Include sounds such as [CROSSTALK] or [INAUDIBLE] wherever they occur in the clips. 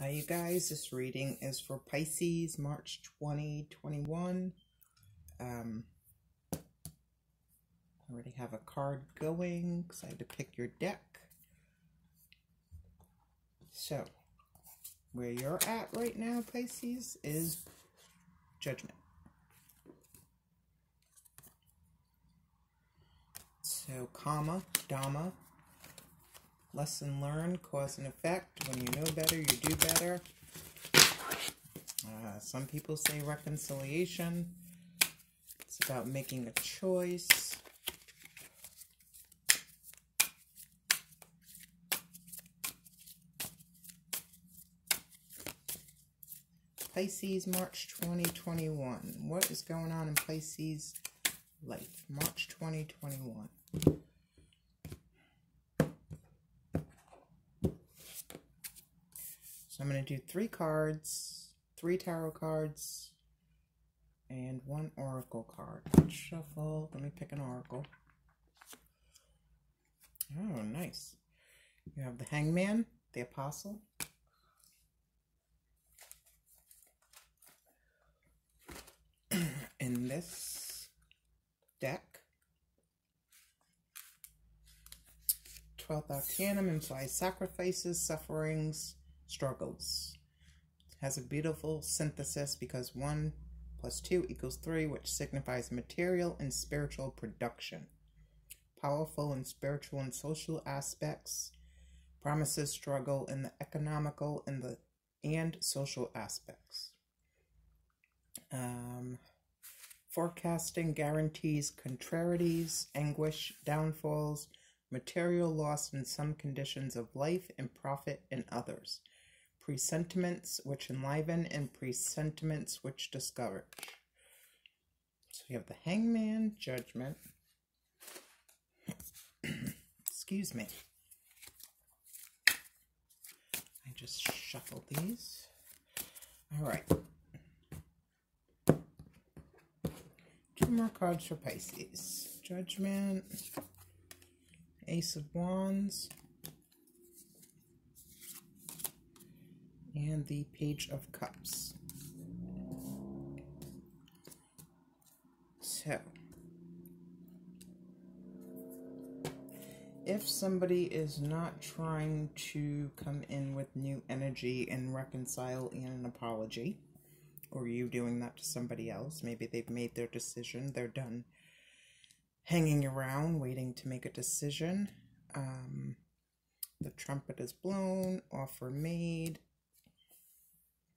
Hi, you guys. This reading is for Pisces, March 2021. Um, I already have a card going because I had to pick your deck. So, where you're at right now, Pisces, is Judgment. So, karma, Dharma, Lesson learned, cause and effect. When you know better, you do better. Uh, some people say reconciliation. It's about making a choice. Pisces, March 2021. What is going on in Pisces life? March 2021. I'm going to do three cards, three tarot cards, and one oracle card. Let's Shuffle. Let me pick an oracle. Oh, nice. You have the hangman, the apostle. [CLEARS THROAT] In this deck, 12th Arcanum implies sacrifices, sufferings, struggles. It has a beautiful synthesis because 1 plus 2 equals 3, which signifies material and spiritual production. Powerful and spiritual and social aspects promises struggle in the economical and the and social aspects. Um, forecasting guarantees contrarieties, anguish, downfalls, material loss in some conditions of life, and profit in others presentiments which enliven, and presentiments which discourage. So we have the hangman, judgment. [CLEARS THROAT] Excuse me. I just shuffled these. All right. Two more cards for Pisces. Judgment, Ace of Wands, and the Page of Cups. So, if somebody is not trying to come in with new energy and reconcile in an apology, or you doing that to somebody else, maybe they've made their decision, they're done hanging around waiting to make a decision. Um, the trumpet is blown, offer made,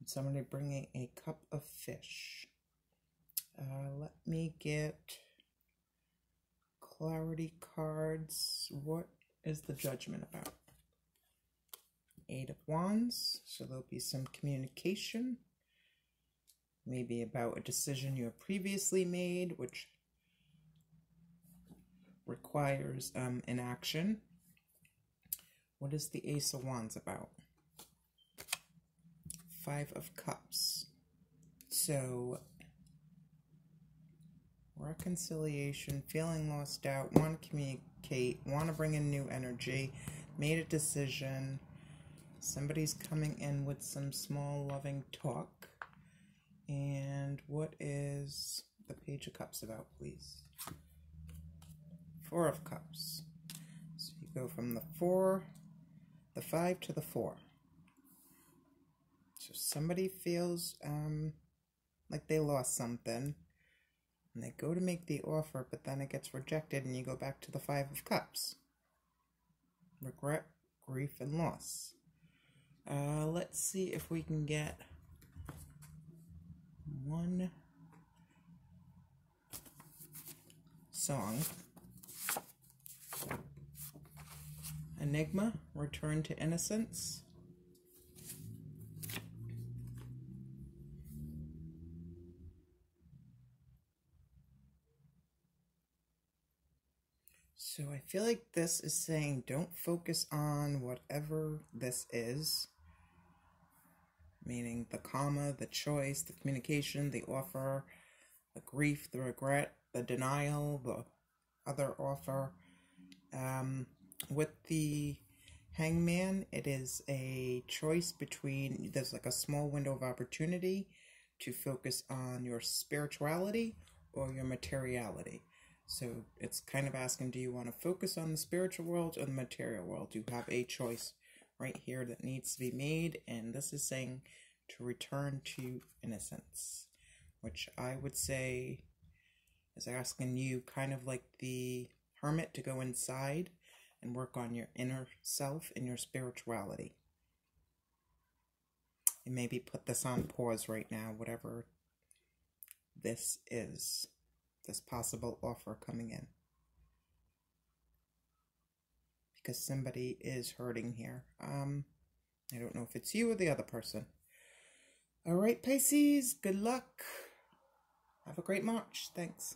somebody bringing a cup of fish. Uh, let me get clarity cards. What is the judgment about? Eight of Wands, so there'll be some communication. Maybe about a decision you have previously made, which requires um, an action. What is the Ace of Wands about? Five of Cups. So, reconciliation, feeling lost out, want to communicate, want to bring in new energy, made a decision. Somebody's coming in with some small loving talk. And what is the Page of Cups about, please? Four of Cups. So you go from the four, the five to the four. So somebody feels um, like they lost something, and they go to make the offer, but then it gets rejected, and you go back to the Five of Cups. Regret, grief, and loss. Uh, let's see if we can get one song. Enigma, Return to Innocence. So I feel like this is saying don't focus on whatever this is, meaning the karma, the choice, the communication, the offer, the grief, the regret, the denial, the other offer. Um, with the Hangman, it is a choice between, there's like a small window of opportunity to focus on your spirituality or your materiality. So it's kind of asking do you want to focus on the spiritual world or the material world? You have a choice right here that needs to be made, and this is saying to return to innocence, which I would say is asking you kind of like the hermit to go inside and work on your inner self and your spirituality. And maybe put this on pause right now, whatever this is this possible offer coming in. Because somebody is hurting here. Um, I don't know if it's you or the other person. All right, Pisces, good luck. Have a great March. Thanks.